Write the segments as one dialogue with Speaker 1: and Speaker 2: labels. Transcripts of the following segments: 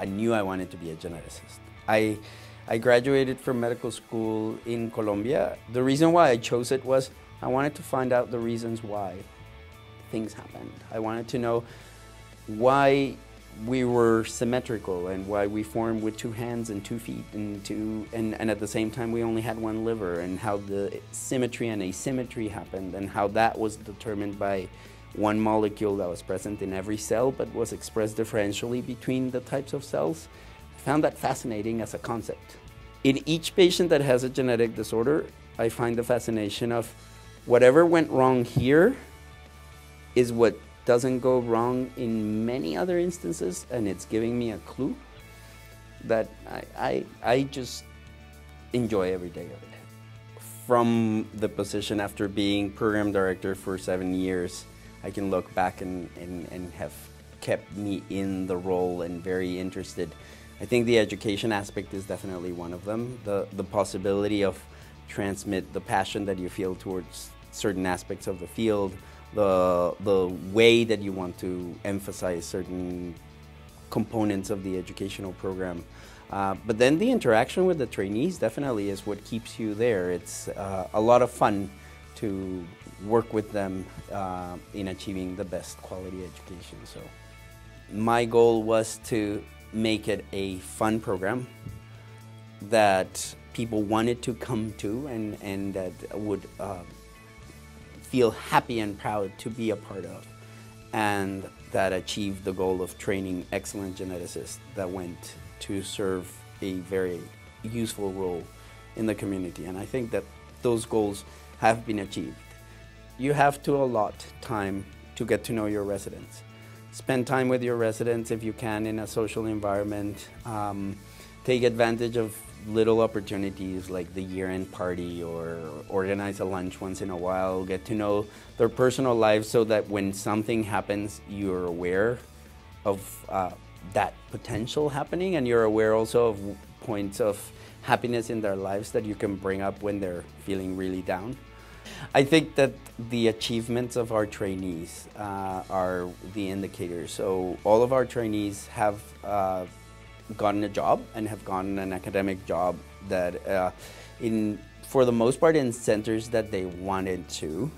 Speaker 1: I knew I wanted to be a geneticist. I, I graduated from medical school in Colombia. The reason why I chose it was I wanted to find out the reasons why things happened. I wanted to know why we were symmetrical and why we formed with two hands and two feet and two and, and at the same time we only had one liver and how the symmetry and asymmetry happened and how that was determined by one molecule that was present in every cell but was expressed differentially between the types of cells. I found that fascinating as a concept. In each patient that has a genetic disorder, I find the fascination of whatever went wrong here is what doesn't go wrong in many other instances, and it's giving me a clue that I, I, I just enjoy every day of it. From the position after being program director for seven years, I can look back and, and, and have kept me in the role and very interested. I think the education aspect is definitely one of them. The, the possibility of transmit the passion that you feel towards certain aspects of the field, the, the way that you want to emphasize certain components of the educational program. Uh, but then the interaction with the trainees definitely is what keeps you there. It's uh, a lot of fun to work with them uh, in achieving the best quality education. So my goal was to make it a fun program that people wanted to come to and, and that would uh, feel happy and proud to be a part of, and that achieved the goal of training excellent geneticists that went to serve a very useful role in the community. And I think that those goals have been achieved. You have to allot time to get to know your residents. Spend time with your residents if you can in a social environment. Um, take advantage of little opportunities like the year-end party or organize a lunch once in a while, get to know their personal lives so that when something happens, you're aware of uh, that potential happening and you're aware also of points of happiness in their lives that you can bring up when they're feeling really down. I think that the achievements of our trainees uh, are the indicators. So all of our trainees have uh, gotten a job and have gotten an academic job that, uh, in for the most part, in centers that they wanted to.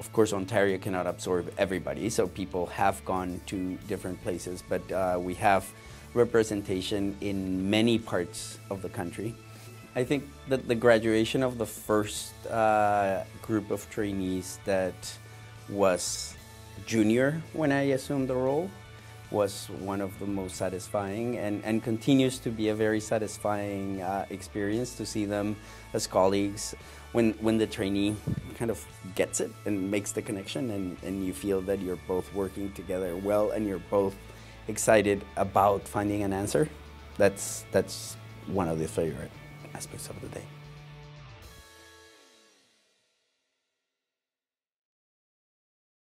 Speaker 1: Of course, Ontario cannot absorb everybody, so people have gone to different places, but uh, we have representation in many parts of the country. I think that the graduation of the first uh, group of trainees that was junior when I assumed the role was one of the most satisfying and, and continues to be a very satisfying uh, experience to see them as colleagues when, when the trainee kind of gets it and makes the connection and, and you feel that you're both working together well and you're both excited about finding an answer. That's, that's one of the favorite aspects of the day.